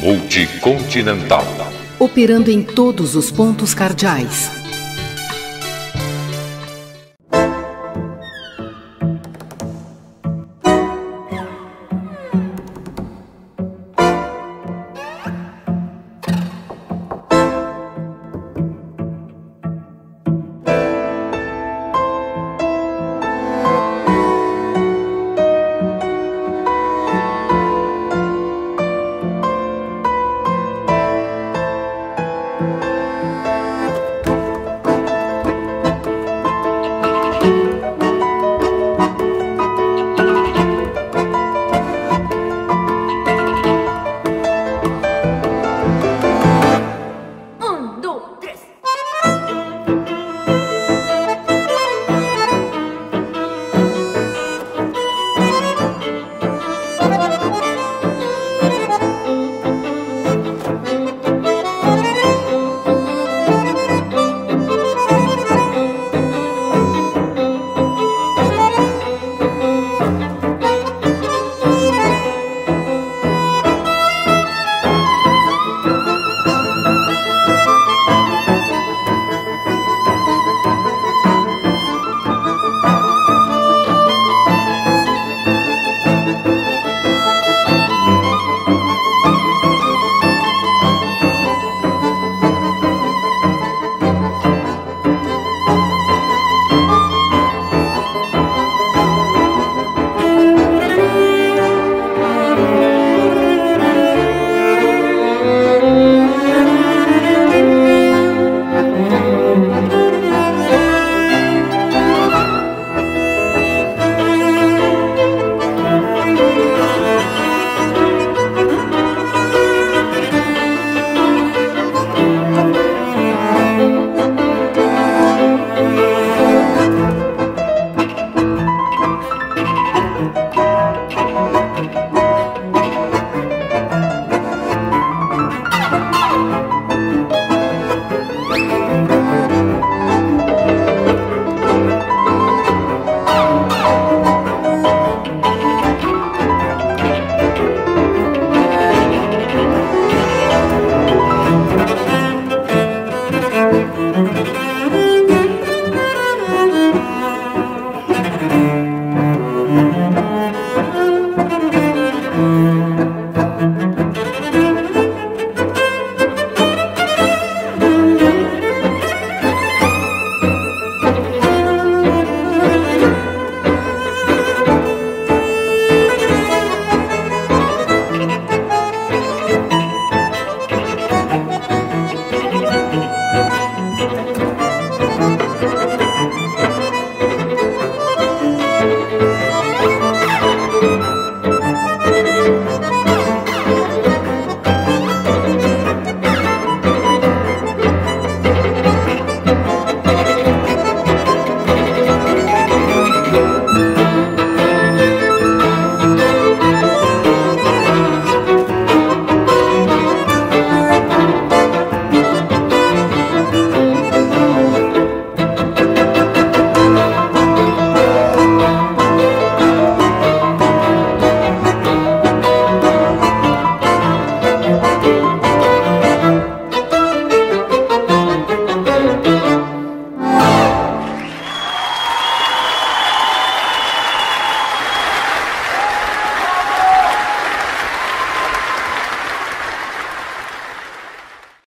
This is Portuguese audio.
multicontinental. Operando em todos os pontos cardeais